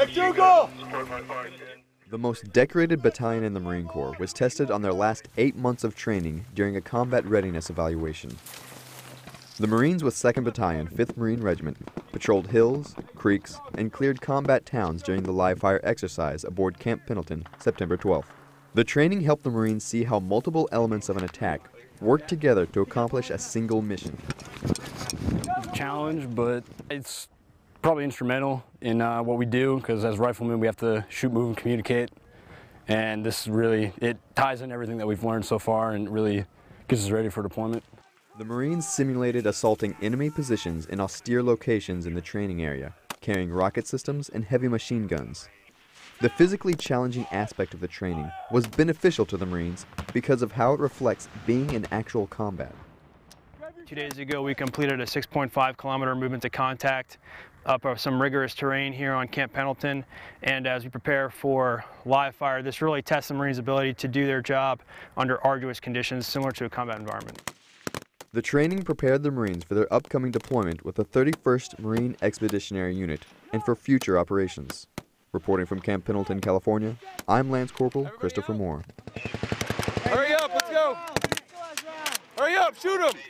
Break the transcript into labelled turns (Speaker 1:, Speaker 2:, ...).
Speaker 1: McDougal!
Speaker 2: The most decorated battalion in the Marine Corps was tested on their last eight months of training during a combat readiness evaluation. The Marines with 2nd Battalion, 5th Marine Regiment patrolled hills, creeks, and cleared combat towns during the live fire exercise aboard Camp Pendleton, September 12th. The training helped the Marines see how multiple elements of an attack work together to accomplish a single mission.
Speaker 3: Challenge, but it's probably instrumental in uh, what we do because as riflemen we have to shoot, move, and communicate. And this really, it ties in everything that we've learned so far and really gets us ready for deployment.
Speaker 2: The Marines simulated assaulting enemy positions in austere locations in the training area, carrying rocket systems and heavy machine guns. The physically challenging aspect of the training was beneficial to the Marines because of how it reflects being in actual combat.
Speaker 4: Two days ago, we completed a 6.5 kilometer movement to contact up of some rigorous terrain here on Camp Pendleton. And as we prepare for live fire, this really tests the Marines' ability to do their job under arduous conditions similar to a combat environment.
Speaker 2: The training prepared the Marines for their upcoming deployment with the 31st Marine Expeditionary Unit and for future operations. Reporting from Camp Pendleton, California, I'm Lance Corporal Christopher Moore.
Speaker 1: Hurry up, let's go! Hurry up, shoot him!